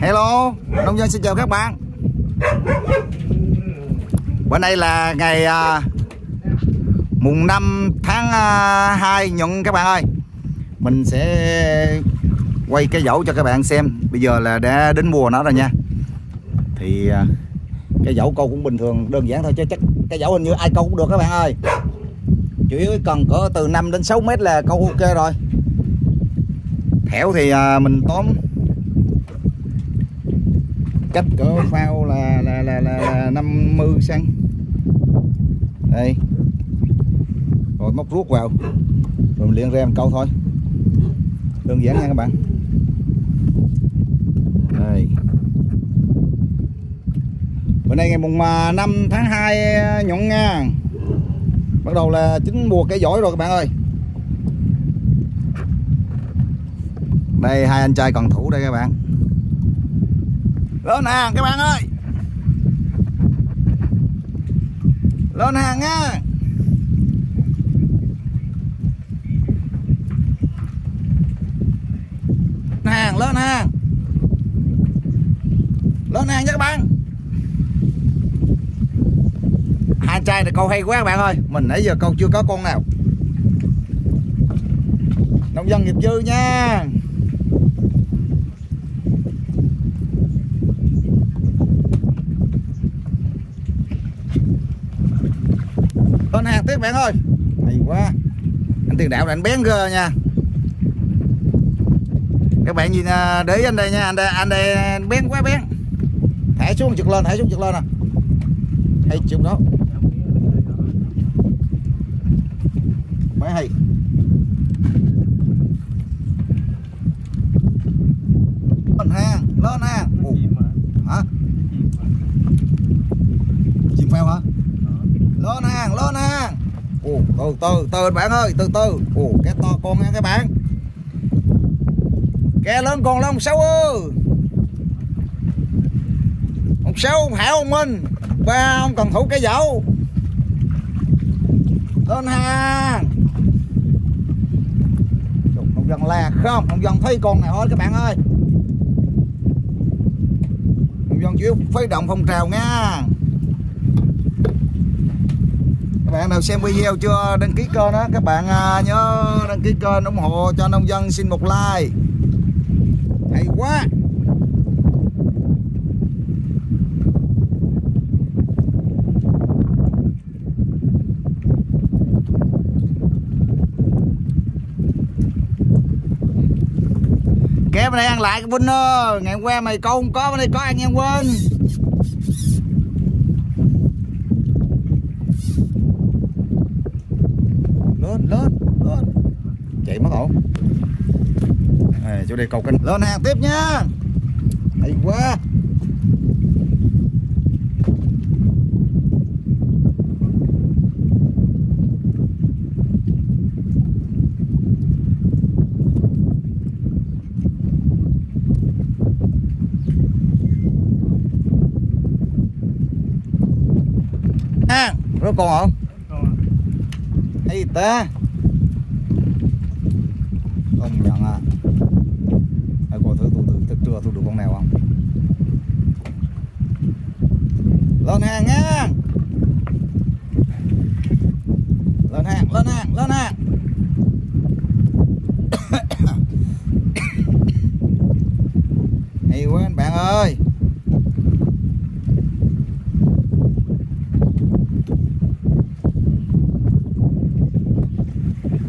Hello, nông dân xin chào các bạn. Bữa nay là ngày à, mùng 5 tháng à, 2 nhuận các bạn ơi. Mình sẽ quay cái dẫu cho các bạn xem. Bây giờ là đã đến mùa nó rồi nha. Thì à, cái dẫu câu cũng bình thường đơn giản thôi chứ chắc cái dẫu hình như ai câu cũng được các bạn ơi. Chủ yếu cần cỡ từ 5 đến 6 mét là câu ok rồi. Thẻo thì à, mình tóm cách cỡ phao là là là là, là 50 cm đây. Rồi móc ruốc vào. Rồi liền ra một câu thôi. Đơn giản nha các bạn. Đây. Bữa nay ngày mùng à, 5 tháng 2 à, nhọn nha bắt đầu là chính mùa cây giỏi rồi các bạn ơi. Đây hai anh trai còn thủ đây các bạn lên hàng các bạn ơi. Lên hàng nha. Hàng lên hàng lên hàng nha các bạn. Hai trai này câu hay quá các bạn ơi. Mình nãy giờ câu chưa có con nào. Nông dân nghiệp dư nha lên hàng tiếp bạn ơi. Hay quá. Anh tiền đạo này anh bén gơ nha. Các bạn nhìn à, để anh đây nha. Anh đây anh đây bén quá bén. Thả xuống trực lên thả xuống trực lên nè. Hay chụp đó. Quá hay. Lên hàng lên hàng Ồ, hả? Chim phèo hả? Lên hàng lên hàng Ồ, từ từ từ bạn ơi từ từ. Ồ, cái to con nha các bạn. Kè lớn con lắm sáu ơi. Ông sáu ông hảo ông minh. Ba ông cần thủ cái dậu lên hàng ông dân là không ông dân thấy con này thôi các bạn ơi. Ông dân chịu phái động phong trào nha bạn nào xem video chưa đăng ký kênh đó các bạn à, nhớ đăng ký kênh ủng hộ cho nông dân xin một like. Hay quá. Kéo bên đây ăn lại cái Vinh ơi. Ngày hôm qua mày câu không? Có bên đây có ăn nha Vinh lên lên lên. Chạy mất ổn. Này chỗ đây cầu kênh lên hàng tiếp nha. Hay quá. À, rồi còn không hay ta. Không nhận à. Hãy coi thử tôi từ thức trưa tôi được con nào không? Lên hàng nha. Lên hàng lên hàng lên hàng.